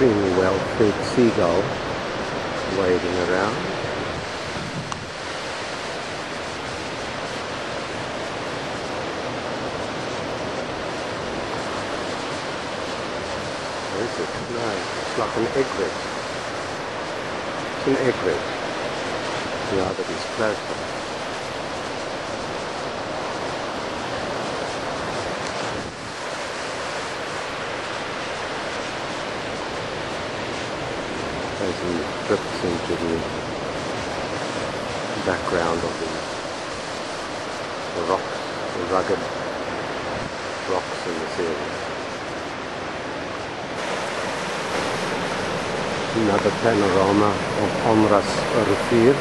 Extremely well fed seagull wading around. Where is it? No, it's like an egret. It's an egret. Now that he's closer. Into the background of the, the rocks, the rugged rocks in this area. Another panorama of Onrus Rivier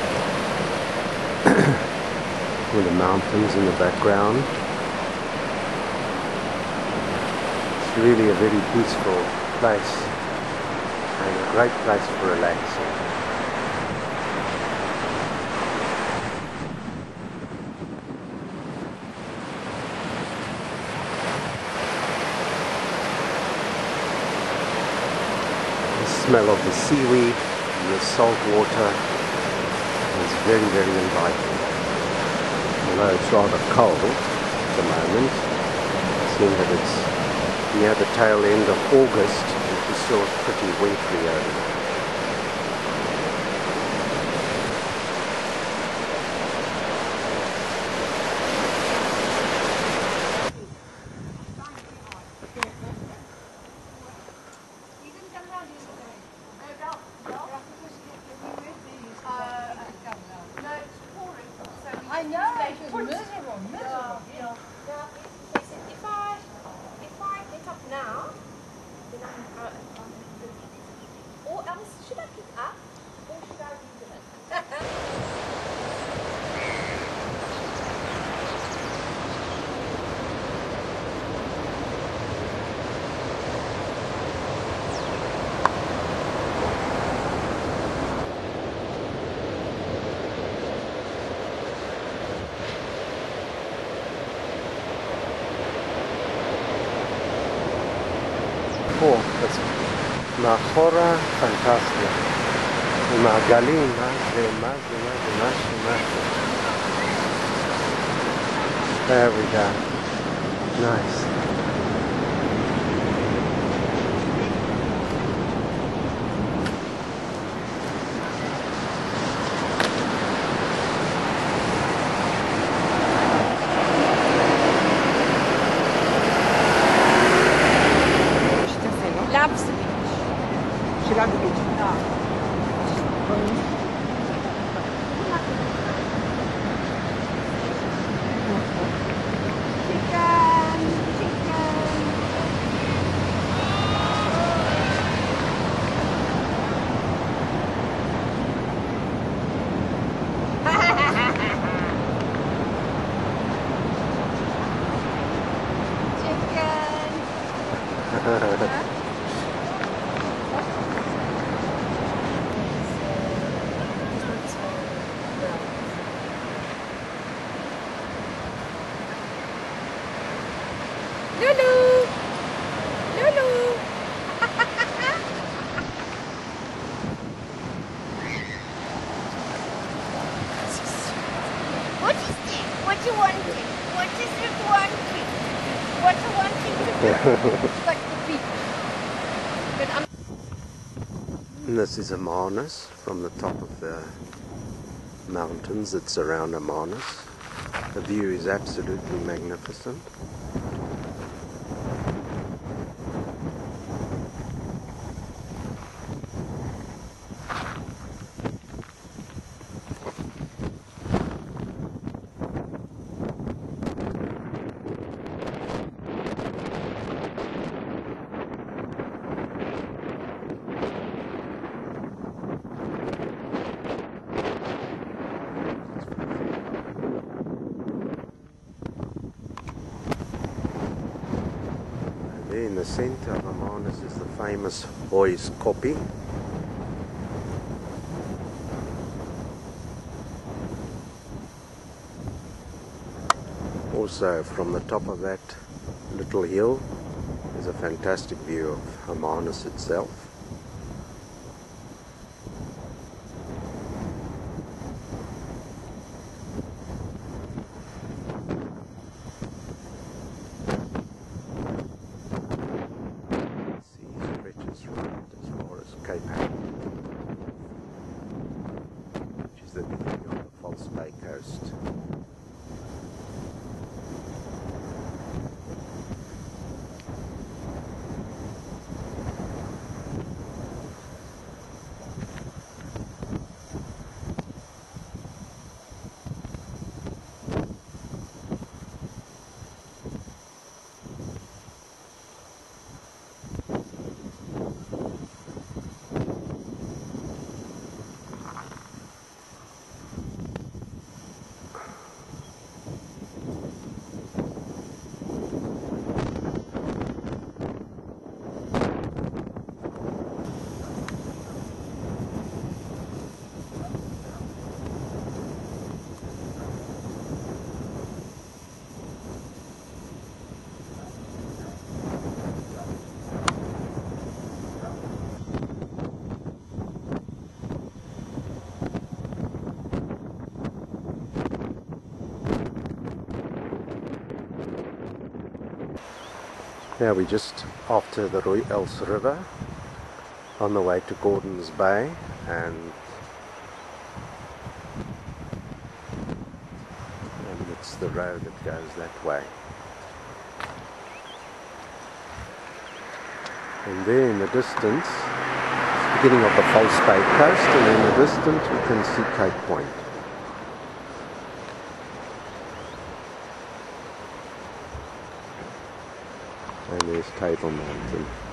with the mountains in the background. It's really a very peaceful place great place for relaxing. The smell of the seaweed and the salt water is very, very inviting. Although it's rather cold at the moment, seeing that it's near the tail end of August, still pretty wintry over uh, מאחורה פנטסטיה. עם העגלים, מה זה, מה זה, מה זה, משהו, משהו. There we go. Nice. Lulu. Lulu. What is this? What you wanting? What is it wanting? What you wanting to do? And this is Hermanus from the top of the mountains that surround Hermanus. The view is absolutely magnificent. The center of Hermanus is the famous Hoy's Koppie. Also from the top of that little hill is a fantastic view of Hermanus itself. sea stretches right as far as Cape Hatton, which is the beginning of the False Bay coast. Now we're just off to the Rooi Els River on the way to Gordons Bay and and it's the road that goes that way. And there in the distance, beginning of the False Bay coast and in the distance we can see Cape Point. And there's Table Mountain.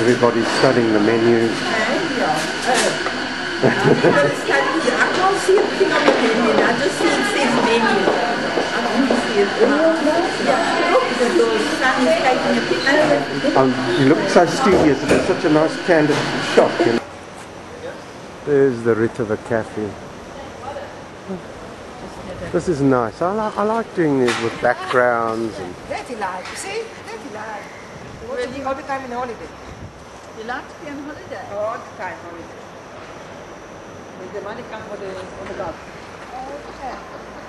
Everybody's studying the menus. I can't see a thing on the menu. I just see it says menu. I can't see it. Look, the little is taking a picture. Um, you look so studious. It's such a nice candid shot. You know? There's the Ritter Cafe. This is nice. I, li- I like doing these with backgrounds and Dirty life, you see? Dirty life. Really? All the time in holiday. You like to be on holiday? Oh, All the time holiday. With the money come for the, for the dog. Well, oh,